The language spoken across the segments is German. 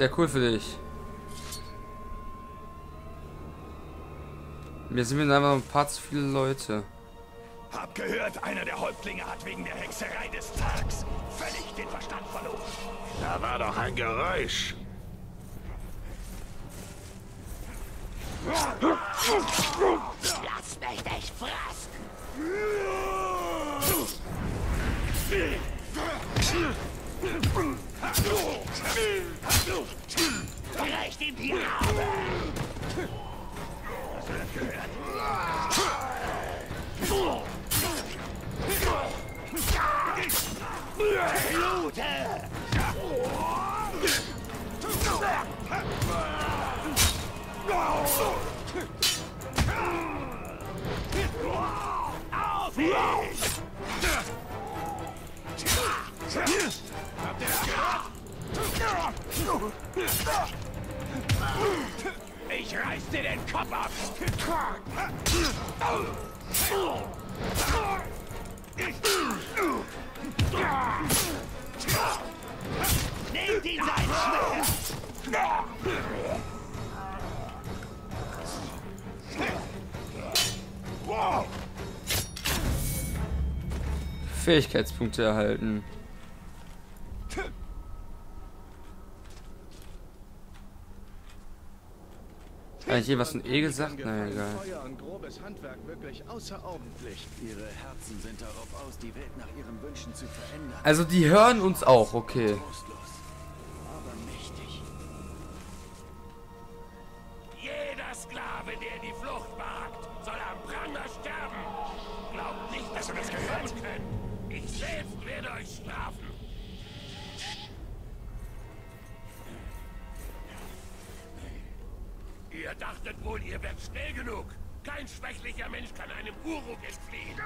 Ja, cool für dich. Mir sind wir einfach ein paar zu viele Leute. Hab gehört, einer der Häuptlinge hat wegen der Hexerei des Tags völlig den Verstand verloren. Da war doch ein Geräusch. Lass mich dich fressen! Reicht ihm die Arme! Hast du das gehört? Blute! Auf ihn! Ich reiß dir den Kopf ab! Nehmt ihn sein! Fähigkeitspunkte erhalten. Eigentlich je was ein E gesagt? Naja, egal. Feuer und grobes Handwerk wirklich außerordentlich. Ihre Herzen sind darauf aus, die Welt nach ihren Wünschen zu verändern. Also die hören uns auch, okay. Kein schwächlicher Mensch kann einem Uruk entfliehen.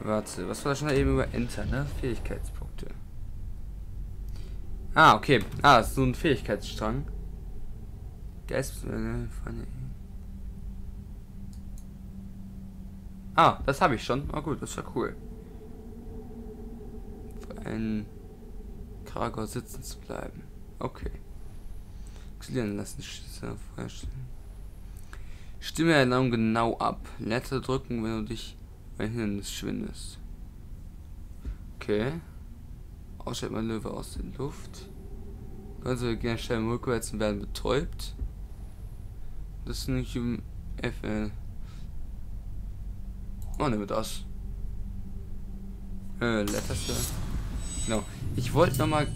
Warte, was war das schon eben über Enter, ne? Fähigkeitspunkte. Ah, okay. Ah, das ist so ein Fähigkeitsstrang. Geist... äh, Ah, das habe ich schon. Ah gut, das ja cool. Für Kragor sitzen zu bleiben. Okay. Exilieren lassen. Schüsse vorstellen. Stimme Erinnerung genau ab. Letter drücken, wenn du dich bei Hindernis schwindest. Okay. Löwe aus der Luft. Also gerne stellen rückwärts und werden betäubt. Das ist nicht im FL. Oh, nehmen wir das. Äh, Letters Genau. Ich wollte noch mal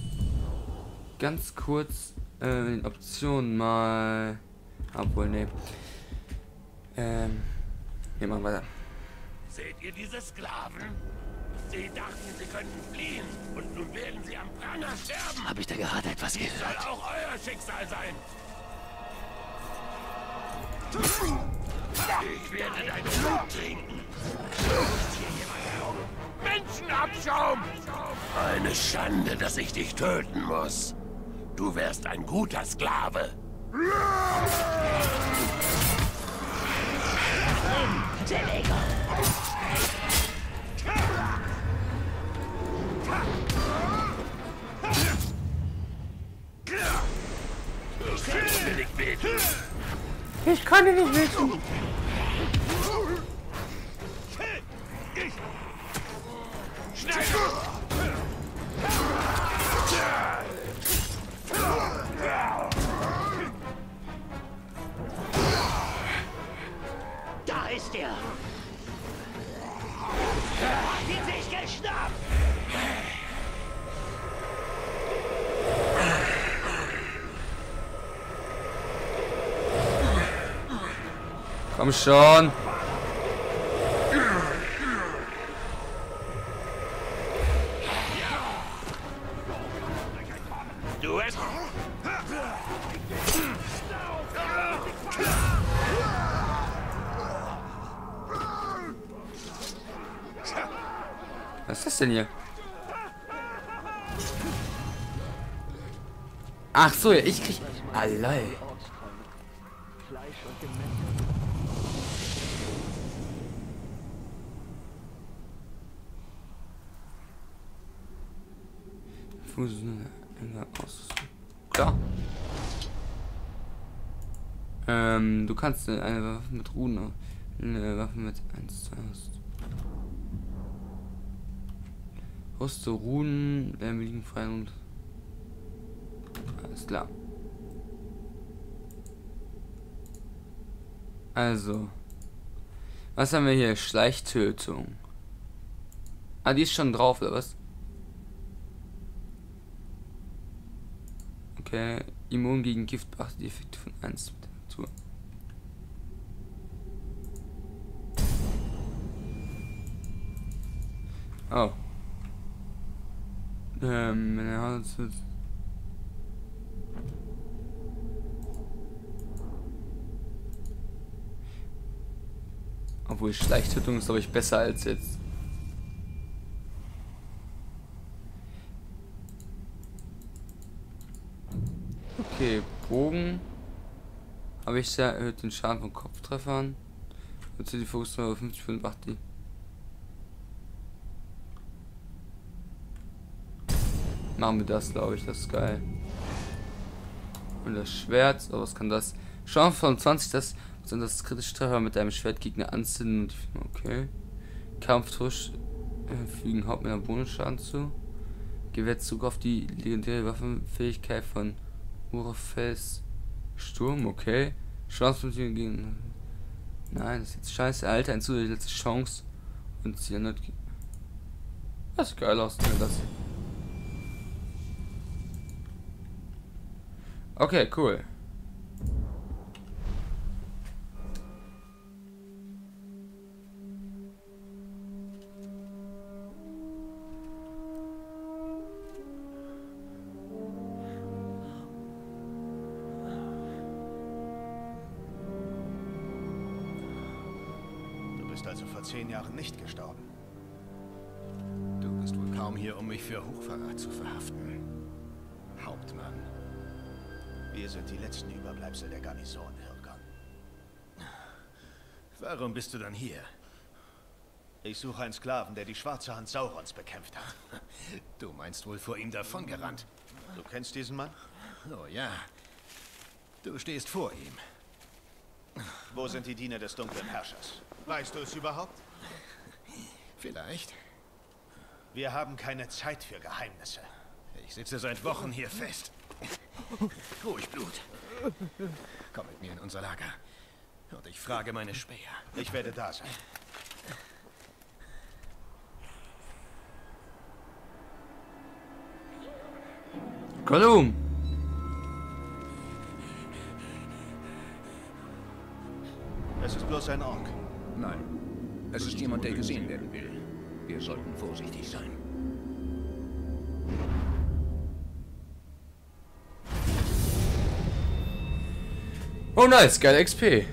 ganz kurz äh, in den Optionen mal. Obwohl, ne. Ähm. Wir machen weiter. Seht ihr diese Sklaven? Sie dachten, sie könnten fliehen. Und nun werden sie am Pranger sterben. Habe ich da gerade etwas Soll gehört? auch euer Schicksal sein. Ich werde deine Blut trinken. Ist hier jemand? Menschenabschaum! Eine Schande, dass ich dich töten muss. Du wärst ein guter Sklave. Ich kann ihn nicht wissen. Ist er! Hat ihn sich geschnappt! Komm schon. Ach so, ja, ich krieg... Ah, lol. Klar. Ähm, du kannst eine Waffe mit Rune. Eine Waffe mit 1, 2 hast. du Runen, äh, liegen frei und klar. Also, was haben wir hier? Schleichtötung. Ah, die ist schon drauf, oder was? Okay, immun gegen Gift beachtet die Effekte von 1 mit der Natur. Oh. Ähm, wenn er hat Obwohl Schleichtötung ist, glaube ich, besser als jetzt. Okay, Bogen. Habe ich sehr erhöht den Schaden von Kopftreffern. Jetzt die Fokus 50 und macht die. Machen wir das, glaube ich, das ist geil. Und das Schwert, oh, was kann das? Chance von 20, das sind das kritische Treffer mit deinem Schwert Gegner anzünden. Okay. Kampftusch äh, fügen Hauptmänner Bonusschaden zu. Gewährt Zug auf die legendäre Waffenfähigkeit von Urfels Sturm. Okay. Chance gegen. Nein, das ist jetzt scheiße. Alter, ein die letzte Chance. Und sie ändert. Das ist geil aus, das. Okay, cool. Zehn Jahren nicht gestorben. Du bist wohl kaum hier, um mich für Hochverrat zu verhaften. Hauptmann. Wir sind die letzten Überbleibsel der Garnison, Hirgon. Warum bist du dann hier? Ich suche einen Sklaven, der die schwarze Hand Saurons bekämpft hat. Du meinst wohl vor ihm davongerannt. Du kennst diesen Mann? Oh ja. Du stehst vor ihm. Wo sind die Diener des dunklen Herrschers? Weißt du es überhaupt? Vielleicht. Wir haben keine Zeit für Geheimnisse. Ich sitze seit Wochen hier fest. Ruhig, Blut. Komm mit mir in unser Lager. Und ich frage meine Späher. Ich werde da sein. Gollum! Es ist bloß ein Ork. Nein. Es ist jemand, der gesehen werden will. Wir sollten vorsichtig sein. Oh nice, geil XP.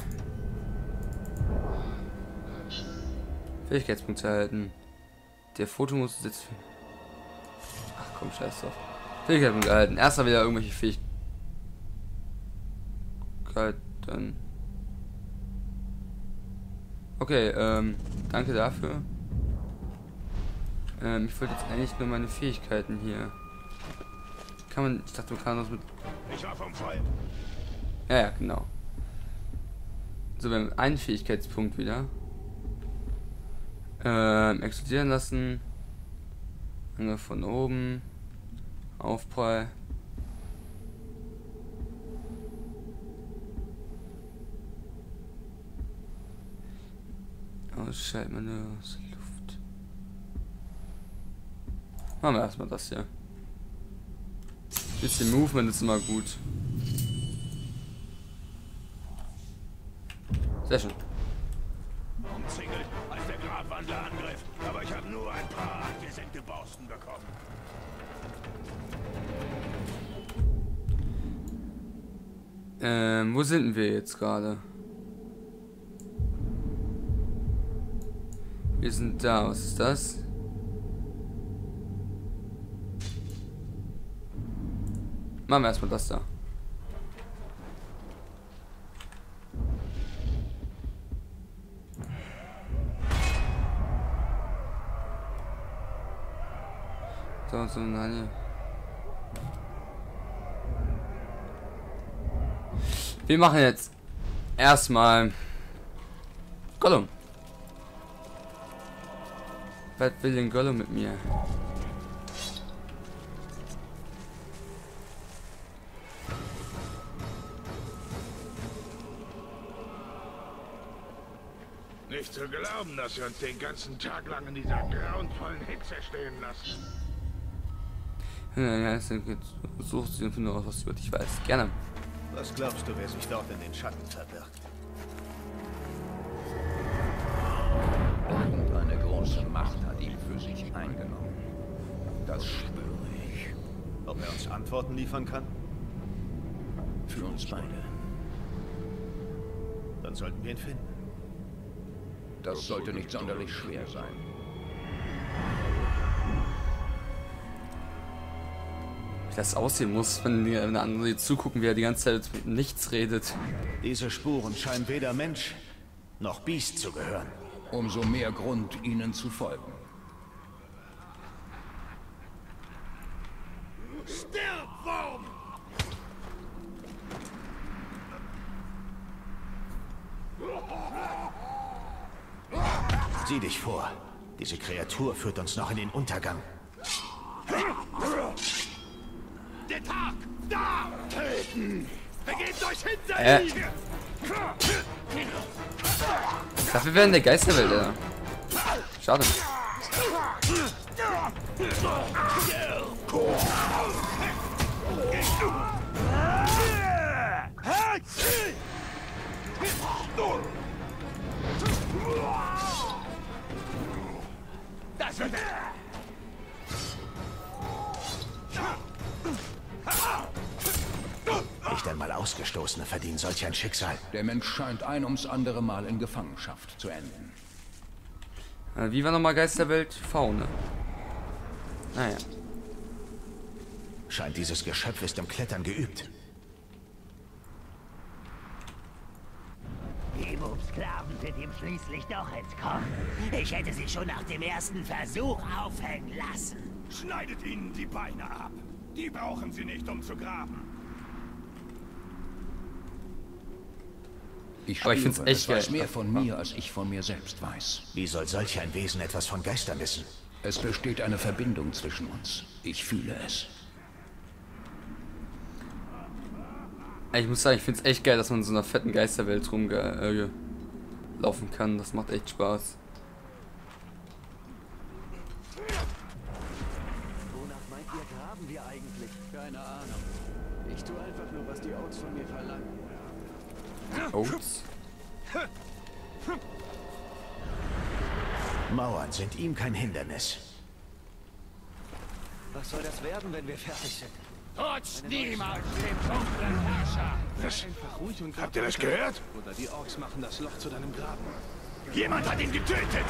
Fähigkeitspunkte erhalten. Der Foto muss jetzt. Ach komm, scheiß drauf. Fähigkeitspunkte erhalten. Erstmal wieder irgendwelche Fähigkeiten. Okay, ähm, danke dafür. Ähm, ich wollte jetzt eigentlich nur meine Fähigkeiten hier. Kann man, ich dachte, man kann das mit... Ich war vom Feuer. Ja, ja, genau. So, wir haben einen Fähigkeitspunkt wieder. Ähm, explodieren lassen. Angriff von oben. Aufprall. Ausschaltmanöver aus Luft. Machen wir erstmal das hier. Bisschen Movement ist immer gut. Sehr schön. Umzingelt, als der Grabwandler angriff. Aber ich habe nur ein paar angesenkte Borsten bekommen. Ähm, wo sind wir jetzt gerade? Wir sind da. Was ist das? Machen wir erstmal das da. So, so, nein. Wir machen jetzt erstmal Gollum. Was will denn Gollum mit mir? Nicht zu glauben, dass wir uns den ganzen Tag lang in dieser grauenvollen Hitze stehen lassen. Ja, ja, jetzt sucht sie und findet raus, was über dich weiß. Gerne. Was glaubst du, wer sich dort in den Schatten verbirgt? Große Macht hat ihn für sich eingenommen. Das spüre ich. Ob er uns Antworten liefern kann? Für uns beide. Dann sollten wir ihn finden. Das sollte nicht sonderlich schwer sein. Wie das aussehen muss, wenn, wenn andere zugucken, wie er die ganze Zeit mit nichts redet. Diese Spuren scheinen weder Mensch noch Biest zu gehören. Umso mehr Grund, ihnen zu folgen. Stirb, Wurm! Sieh dich vor. Diese Kreatur führt uns noch in den Untergang. Der Tag! Da! Töten! Begebt euch hinter Äh. Ihn! Dafür werden der Geisterwelt, ja. Schade. Das Nicht einmal Ausgestoßene verdienen solch ein Schicksal. Der Mensch scheint ein ums andere Mal in Gefangenschaft zu enden. Äh, Wie war nochmal Geisterwelt? V, ne? Naja. Scheint dieses Geschöpf ist im Klettern geübt. Die Sklaven sind ihm schließlich doch entkommen. Ich hätte sie schon nach dem ersten Versuch aufhängen lassen. Schneidet ihnen die Beine ab. Die brauchen sie nicht, um zu graben. Ich Aber ich spüre, find's echt es weiß geil. mehr von mir, als ich von mir selbst weiß. Wie soll solch ein Wesen etwas von Geistern wissen? Es besteht eine Verbindung zwischen uns. Ich fühle es. Ich muss sagen, ich finde es echt geil, dass man in so einer fetten Geisterwelt rumlaufen äh, laufen kann. Das macht echt Spaß. Wonach meint ihr, graben wir eigentlich? Keine Ahnung. Ich tue einfach nur, was die Oats von mir verlangen. Oats. Mauern sind ihm kein Hindernis. Was soll das werden, wenn wir fertig sind? Trotz niemals dem dunklen Herrscher! Was? Einfach ruhig und Habt ihr das gehört? Oder die Orks machen das Loch zu deinem Graben. Jemand hat ihn getötet!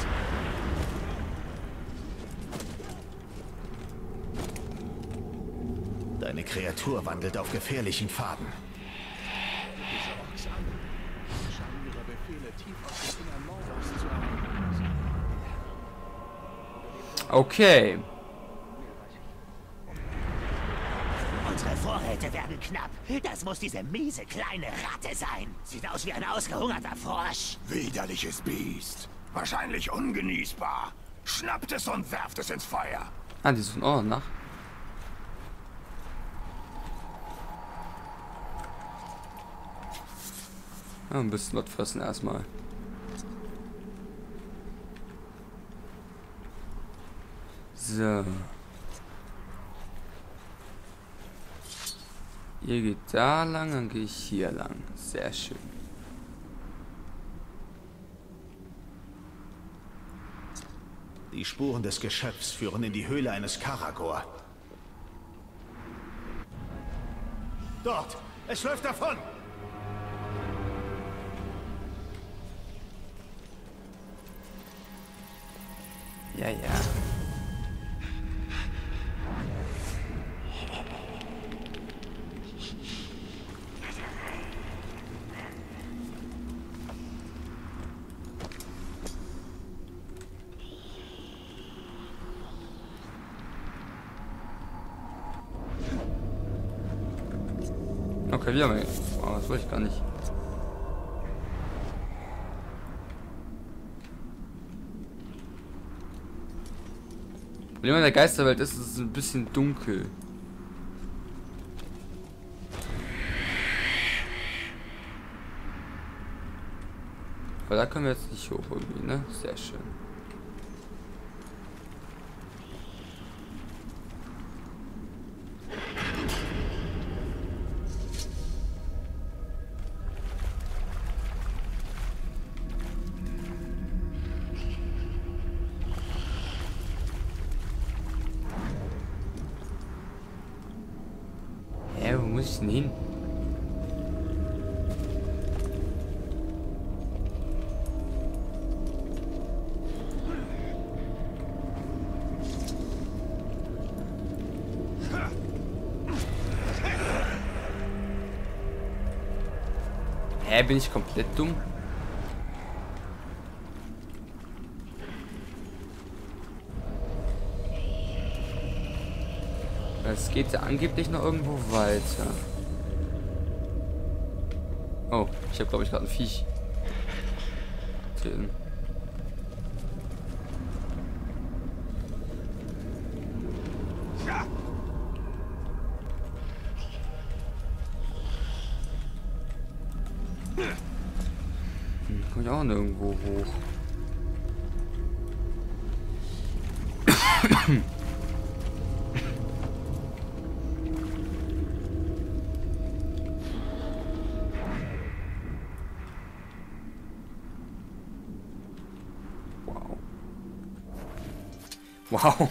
Deine Kreatur wandelt auf gefährlichen Pfaden. Diese Orks an. Sie scheinen ihre Befehle tief aus dem Innern Mordors zu erhalten. Okay. Unsere Vorräte werden knapp. Das muss diese miese kleine Ratte sein. Sieht aus wie ein ausgehungerter Frosch. Widerliches Biest. Wahrscheinlich ungenießbar. Schnappt es und werft es ins Feuer. Ah, die suchen auch nach. Ja, ein bisschen was fressen erstmal. So. Ihr geht da lang, dann gehe ich hier lang. Sehr schön. Die Spuren des Geschöpfs führen in die Höhle eines Karagor. Dort! Es läuft davon! Ja, ja. Okay, wir haben. Oh, das wollte ich gar nicht. Problem an der Geisterwelt ist, es ist ein bisschen dunkel. Aber da können wir jetzt nicht hoch irgendwie, ne? Sehr schön. Hä, bin ich komplett dumm? Es geht ja angeblich noch irgendwo weiter. Oh, ich habe glaube ich gerade ein Viech. Töten. Hm, komm ich auch nirgendwo hoch. Wow. Wow.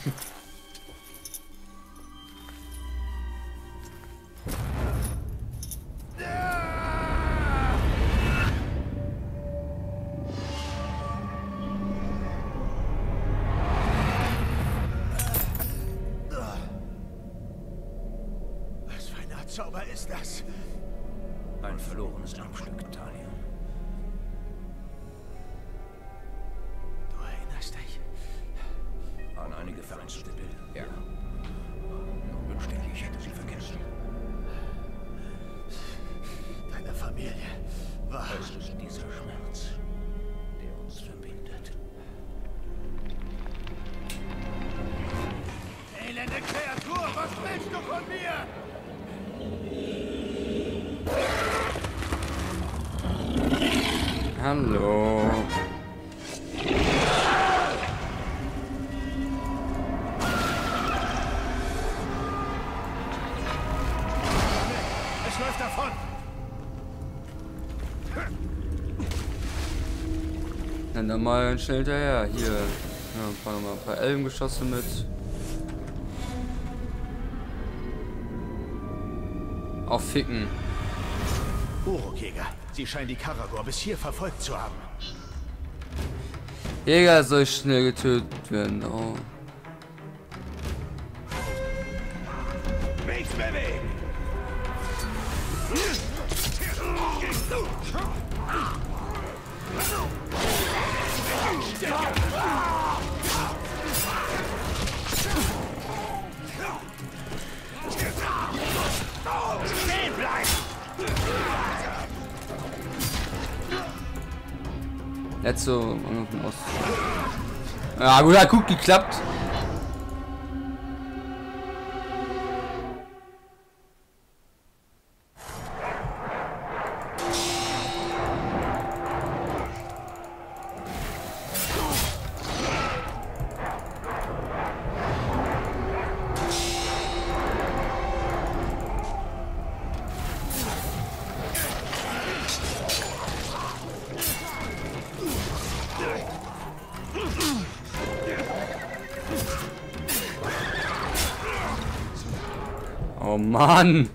Zauber ist das? Ein verlorenes Erbstück, Talia. Dann dann mal schnell hinterher. Hier. Ja, ein paar, mal ein paar Elbengeschosse mit. Auf Ficken. Urukjäger, sie scheinen die Karagor bis hier verfolgt zu haben. Jäger soll schnell getötet werden. Oh. Nichts bewegen! Letzte Anrufen aus. Ja, gut, hat gut geklappt. Oh Mann.